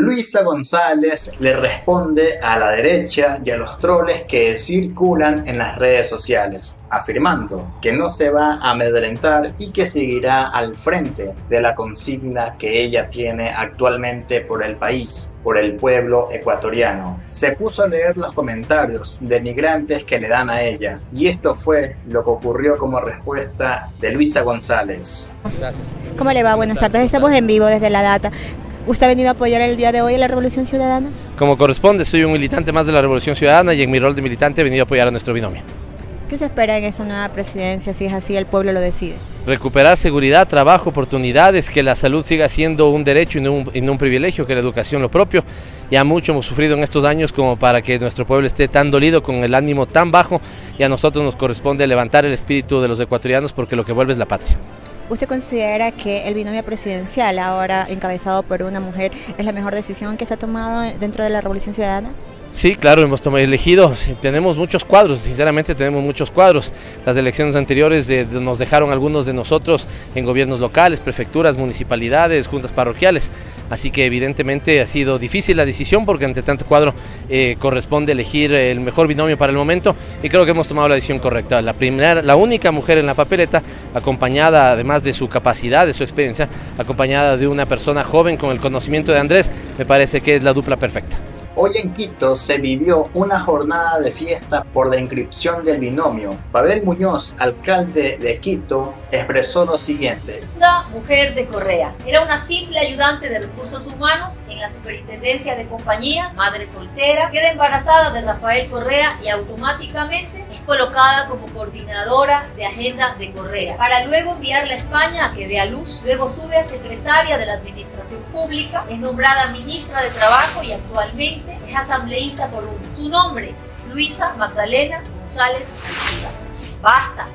Luisa González le responde a la derecha y a los troles que circulan en las redes sociales, afirmando que no se va a amedrentar y que seguirá al frente de la consigna que ella tiene actualmente por el país, por el pueblo ecuatoriano. Se puso a leer los comentarios de migrantes que le dan a ella y esto fue lo que ocurrió como respuesta de Luisa González. Gracias. ¿Cómo le va? Buenas tardes. Estamos en vivo desde la data. ¿Usted ha venido a apoyar el día de hoy a la Revolución Ciudadana? Como corresponde, soy un militante más de la Revolución Ciudadana y en mi rol de militante he venido a apoyar a nuestro binomio. ¿Qué se espera en esta nueva presidencia si es así el pueblo lo decide? Recuperar seguridad, trabajo, oportunidades, que la salud siga siendo un derecho y no un, y no un privilegio, que la educación lo propio. Ya mucho hemos sufrido en estos años como para que nuestro pueblo esté tan dolido, con el ánimo tan bajo y a nosotros nos corresponde levantar el espíritu de los ecuatorianos porque lo que vuelve es la patria. ¿Usted considera que el binomio presidencial, ahora encabezado por una mujer, es la mejor decisión que se ha tomado dentro de la Revolución Ciudadana? Sí, claro, hemos elegido, tenemos muchos cuadros, sinceramente tenemos muchos cuadros. Las elecciones anteriores nos dejaron algunos de nosotros en gobiernos locales, prefecturas, municipalidades, juntas parroquiales. Así que evidentemente ha sido difícil la decisión porque ante tanto cuadro eh, corresponde elegir el mejor binomio para el momento y creo que hemos tomado la decisión correcta. La, primera, la única mujer en la papeleta, acompañada además de su capacidad, de su experiencia, acompañada de una persona joven con el conocimiento de Andrés, me parece que es la dupla perfecta. Hoy en Quito se vivió una jornada de fiesta por la inscripción del binomio. Pavel Muñoz, alcalde de Quito, expresó lo siguiente. La mujer de Correa era una simple ayudante de recursos humanos en la superintendencia de compañías, madre soltera, queda embarazada de Rafael Correa y automáticamente colocada como coordinadora de agenda de Correa, para luego enviarla a España a que dé a luz. Luego sube a secretaria de la Administración Pública, es nombrada ministra de Trabajo y actualmente es asambleísta por uno. Su nombre, Luisa Magdalena González Alcida. Basta.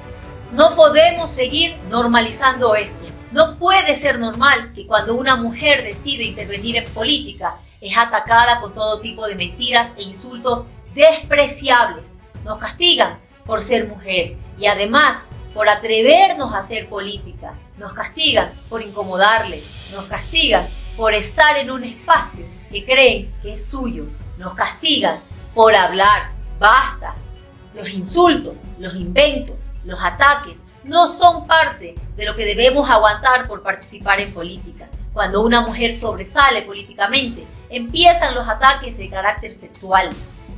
No podemos seguir normalizando esto. No puede ser normal que cuando una mujer decide intervenir en política es atacada con todo tipo de mentiras e insultos despreciables. Nos castigan por ser mujer y además por atrevernos a hacer política. Nos castigan por incomodarle. Nos castigan por estar en un espacio que creen que es suyo. Nos castigan por hablar. Basta. Los insultos, los inventos, los ataques no son parte de lo que debemos aguantar por participar en política. Cuando una mujer sobresale políticamente, empiezan los ataques de carácter sexual,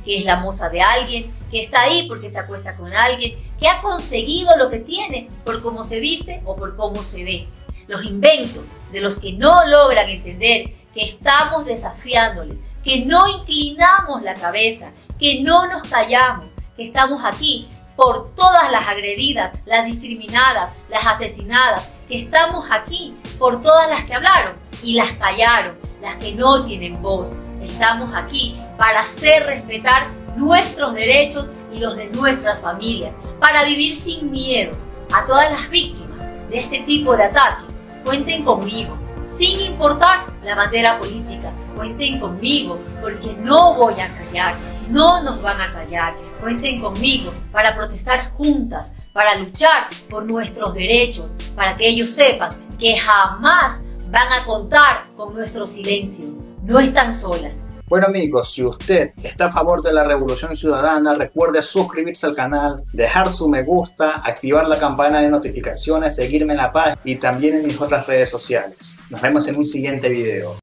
que es la moza de alguien, que está ahí porque se acuesta con alguien, que ha conseguido lo que tiene por cómo se viste o por cómo se ve. Los inventos de los que no logran entender que estamos desafiándole, que no inclinamos la cabeza, que no nos callamos, que estamos aquí por todas las agredidas, las discriminadas, las asesinadas, que estamos aquí por todas las que hablaron y las callaron, las que no tienen voz. Estamos aquí para hacer respetar nuestros derechos y los de nuestras familias, para vivir sin miedo. A todas las víctimas de este tipo de ataques, cuenten conmigo, sin importar la bandera política, cuenten conmigo, porque no voy a callar, no nos van a callar. Cuenten conmigo para protestar juntas, para luchar por nuestros derechos, para que ellos sepan que jamás van a contar con nuestro silencio. No están solas. Bueno amigos, si usted está a favor de la Revolución Ciudadana, recuerde suscribirse al canal, dejar su me gusta, activar la campana de notificaciones, seguirme en la página y también en mis otras redes sociales. Nos vemos en un siguiente video.